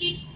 Beep.